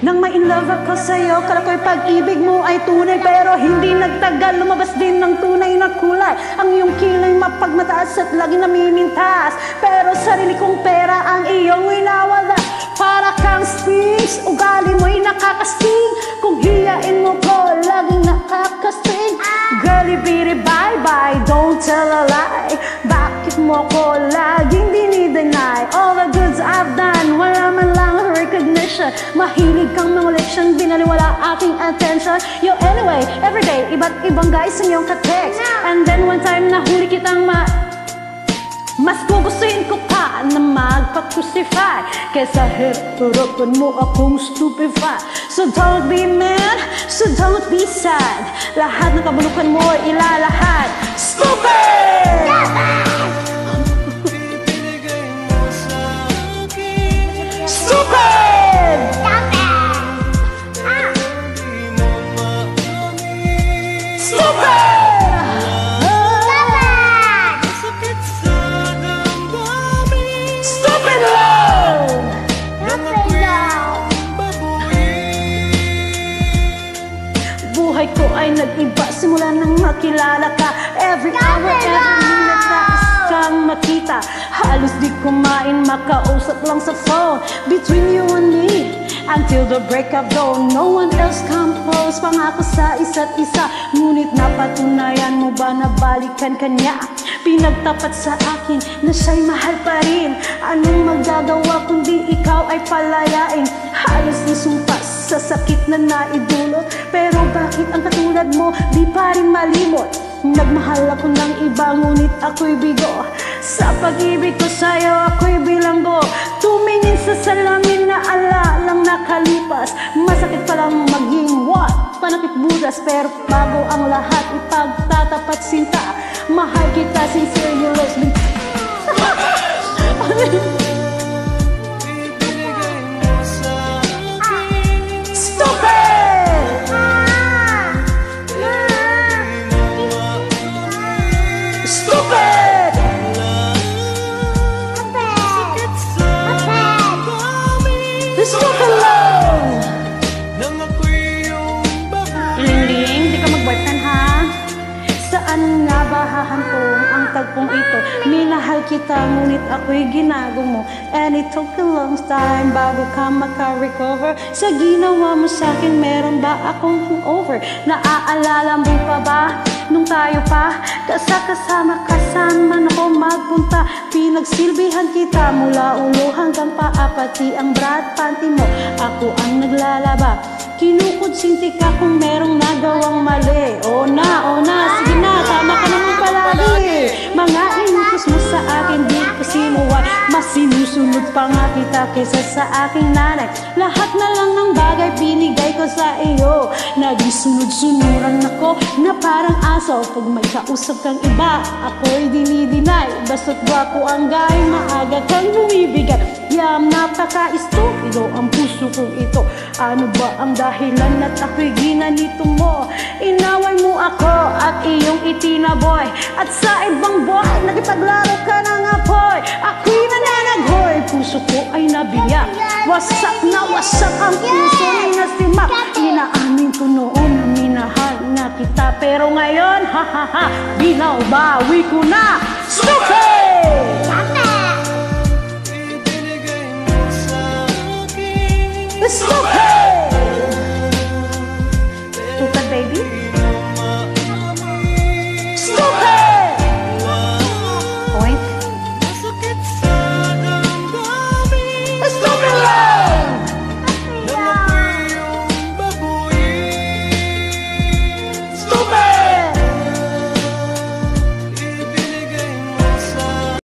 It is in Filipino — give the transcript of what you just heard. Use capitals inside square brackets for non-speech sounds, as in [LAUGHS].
Nang ma-in love ako sa'yo, kala ko'y pag-ibig mo ay tunay. Pero hindi nagtagal, lumabas din ng tunay na kulay. Ang iyong kilay mapagmataas at lagi namimintas. Pero sarili kong pera ang iyong winawala Para kang sphinx, ugali mo'y nakakasting. Kung hiyain mo ko, laging nakakasting. Girlie, bitty, bye-bye, don't tell a lie. Bakit mo ko laging dinideny? All the goods I've done, wala man recognition Mahilig kang manguleksyon, binaliwala aking attention. Yo, anyway, everyday, iba't ibang guys ang iyong katext And then one time nahuli kitang ma... Mas gugustuhin ko pa na magpa-crucify Kesa hirapan mo akong stupefy. So don't be mad, so don't be sad. Lahat ng kabulukan mo ilalahad. Stupid! Ibinigay Buhay ko ay nag-iba simula nang makilala ka. Every hour, every minute na kang makita. Halos di kumain, makausap lang sa phone. Between you and me Until the break of dawn No one else come close Pangako sa isa't isa. Ngunit napatunayan mo ba na balikan kanya Pinagtapat sa akin na siya'y mahal pa rin. Anong magagawa kundi ikaw ay palayain? Halos nasumpas sa sakit na naidulot. Pero bakit ang katulad mo di pa rin malimot? Nagmahal ako ng iba ngunit ako'y bigo Sa pag-ibig ko sa'yo ako'y bilanggo. Tumingin sa salamin na ala lang nakalipas. Masakit palang maging what? Panakit budas pero bago ang lahat ipagtatapat sinta. Mahal kita sincerely lost me [LAUGHS] damdamin Stupid love! Nang ako'y iyong babuin Lingling, di ka mag-boyfriend ha? Saan nga ba hahantong ang tagpong ito? Minahal kita, ngunit ako'y ginago mo And it took a long time bago ka maka-recover Sa ginawa mo sa'kin, meron ba akong hangover? Naaalala mo pa ba? Nung tayo pa, kasakasama ka magpunta Pinagsilbihan kita mula ulo hanggang paa Pati ang brat panty mo, ako ang naglalaba. Kinukutsinti ka kung merong nagawang mali. O na, o na, sige na, tama ka naman palagi. Mga inutos mo sa akin, di Mas sinusunod pa nga kita kesa sa aking nanay. Lahat na lang ng bagay binigay ko sa iyo. Naging sunod-sunuran ako na parang aso. Pag may kausap kang iba, ako'y dinidinay. Basta't gwapo ang gay, maaga kang bumibigay Yam, napaka-estupido ang puso kong ito. Ano ba ang dahilan at ako'y ginanito mo? Inaway mo ako at iyong itinaboy. At sa ibang boy, nakipaglaro ka ng apoy. Nananaghoy, puso ko ay nabiyak. Wasak na wasak ang puso ni nasimak Inaamin ko noon na minahal na kita. Pero ngayon, ha ha ha, binaw-bawi ko na. Stupid! Ibinigay